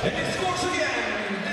And he scores again.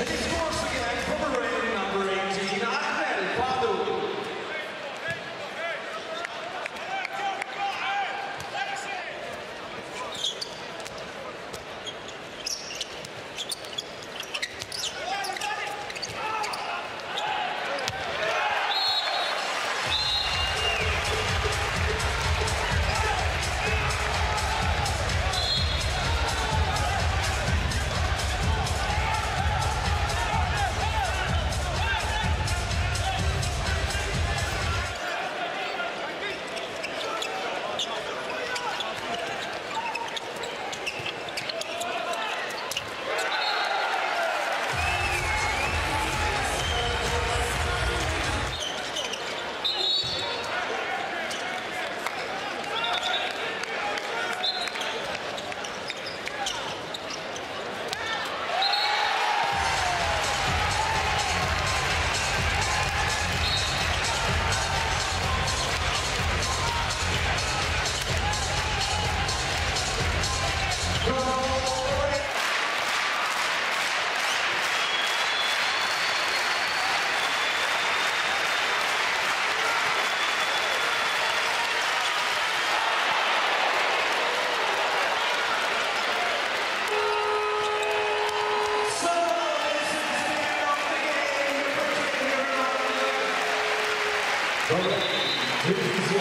Tickets for us again, number eight, number eight. 続きそう。